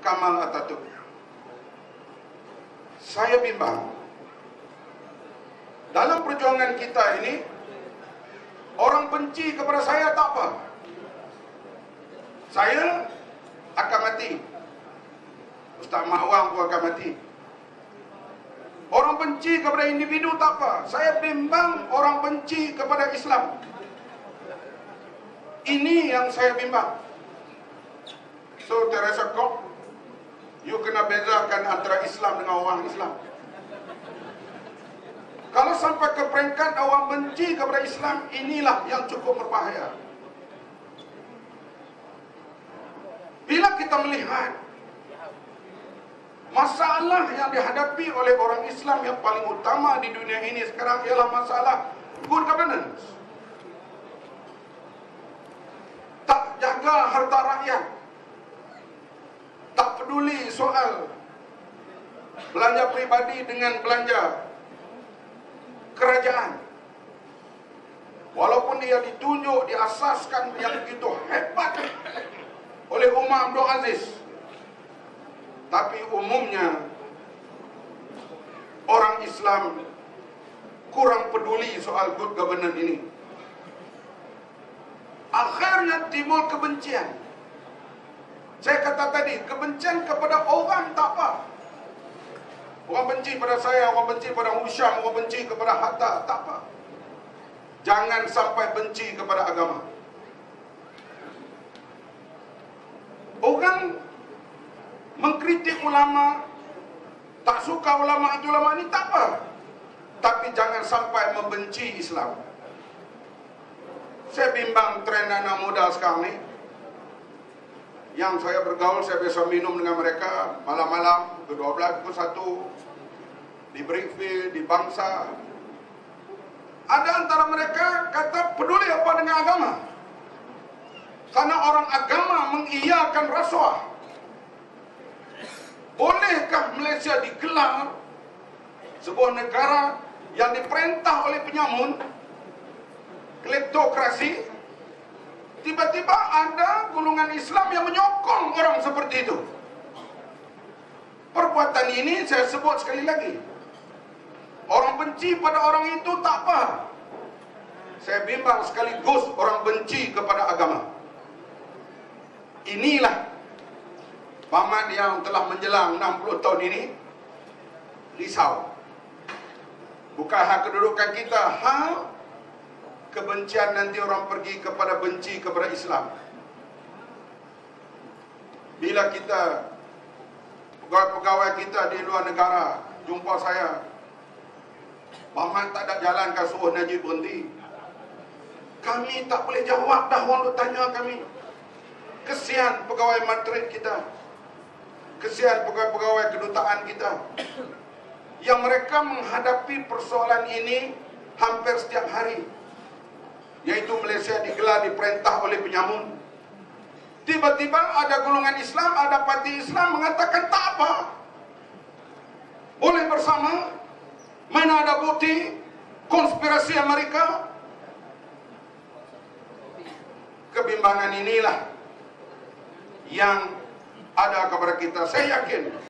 Kamal Atatürk. Saya bimbang. Dalam perjuangan kita ini, orang benci kepada saya tak apa. Saya akan mati. Ustaz Mawang pun akan mati. Orang benci kepada individu tak apa. Saya bimbang orang benci kepada Islam. Ini yang saya bimbang. You kena bezakan antara Islam dengan orang Islam. Kalau sampai ke peringkat orang benci kepada Islam, inilah yang cukup berbahaya. Bila kita melihat masalah yang dihadapi oleh orang Islam yang paling utama di dunia ini sekarang ialah masalah good governance. Tak jaga harta rakyat. Peduli soal belanja pribadi dengan belanja kerajaan. Walaupun dia ditunjuk, diasaskan yang begitu hebat oleh Umar Abdul Aziz. Tapi umumnya orang Islam kurang peduli soal good governance ini. Akhirnya timbul kebencian. Saya kata tadi, kebencian kepada orang tak apa. Orang benci pada saya, orang benci pada Husham, orang benci kepada Hatta, tak apa. Jangan sampai benci kepada agama. Orang mengkritik ulama, tak suka ulama itu ulama ini tak apa. Tapi jangan sampai membenci Islam. Saya bimbang tren anak muda sekarang ni. Yang saya bergaul, saya biasa minum dengan mereka malam-malam, ke-12, ke-1, di Brickfield, di Bangsa. Ada antara mereka kata peduli apa dengan agama. Karena orang agama mengiyakan rasuah. Bolehkah Malaysia digelar sebuah negara yang diperintah oleh penyamun kleptokrasi tiba-tiba ada golongan Islam yang menyokong orang seperti itu. Perbuatan ini saya sebut sekali lagi. Orang benci pada orang itu tak apa. Saya bimbang sekaligus orang benci kepada agama. Inilah Paman yang telah menjelang 60 tahun ini risau. Bukan hak kedudukan kita, hal kebencian nanti orang pergi kepada benci kepada Islam. Bila kita pegawai-pegawai kita di luar negara jumpa saya, Paman tak ada jalan kan suruh Najib berhenti. Kami tak boleh jawab dah orang tanya kami. Kesian pegawai Madrid kita. Kesian pegawai-pegawai kedutaan kita Yang mereka menghadapi persoalan ini Hampir setiap hari Yaitu Malaysia digelar diperintah oleh penyamun. Tiba-tiba ada golongan Islam Ada parti Islam mengatakan tak apa. Boleh bersama Mana ada bukti Konspirasi Amerika? Kebimbangan inilah Yang ada kepada kita. Saya yakin